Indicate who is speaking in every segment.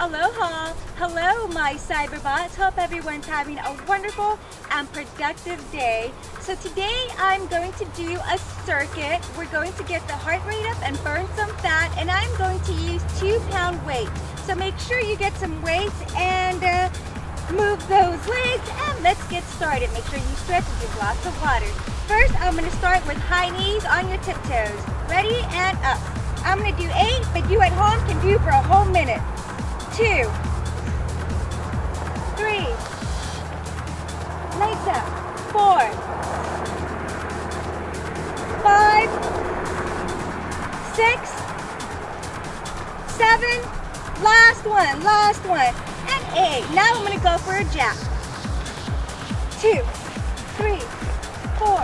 Speaker 1: Aloha! Hello, my cyberbots. Hope everyone's having a wonderful and productive day. So today I'm going to do a circuit. We're going to get the heart rate up and burn some fat, and I'm going to use two pound weights. So make sure you get some weights and uh, move those legs, and let's get started. Make sure you stretch and drink lots of water. First, I'm gonna start with high knees on your tiptoes. Ready and up. I'm gonna do eight, but you at home can do for a whole minute two, three, legs up, four, five, six, seven, last one, last one, and eight. Now I'm gonna go for a jab. Two, three, four,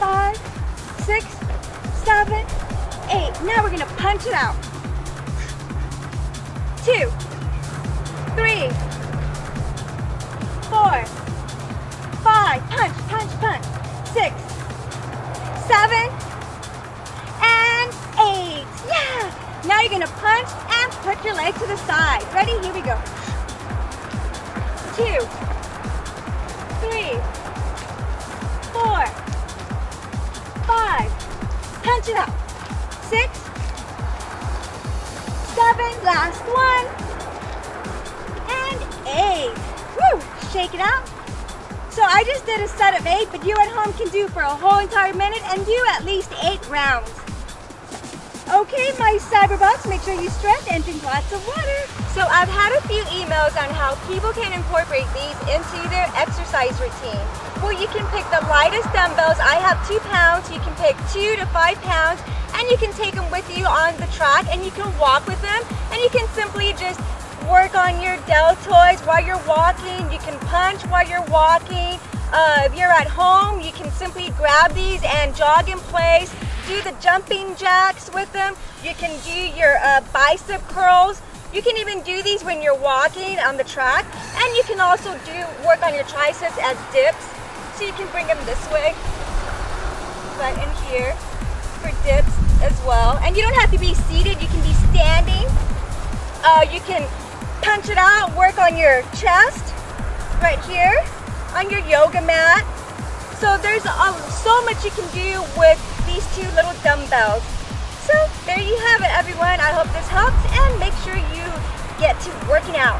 Speaker 1: five, six, seven, eight. Now we're gonna punch it out. Two, three, four, five, punch, punch, punch, six, seven, and eight. Yeah! Now you're gonna punch and put your leg to the side. Ready? Here we go. Two, three, four, five, punch it up, Six, seven, last one, and eight. Woo! Shake it out. So I just did a set of eight, but you at home can do for a whole entire minute and do at least eight rounds. Okay, my cyberbots, make sure you stretch and drink lots of water. So I've had a few emails on how people can incorporate these into their exercise routine. Well, you can pick the lightest dumbbells. I have two pounds. You can pick two to five pounds and you can take them with you on the track and you can walk with them and you can simply just work on your deltoids while you're walking. You can punch while you're walking. Uh, if you're at home, you can simply grab these and jog in place. Do the jumping jacks with them. You can do your uh, bicep curls. You can even do these when you're walking on the track. And you can also do work on your triceps as dips. So you can bring them this way, but in here for dips as well. And you don't have to be seated, you can be standing. Uh, you can punch it out, work on your chest right here on your yoga mat. So there's um, so much you can do with these two little dumbbells. So there you have it everyone. I hope this helps and make sure you get to working out.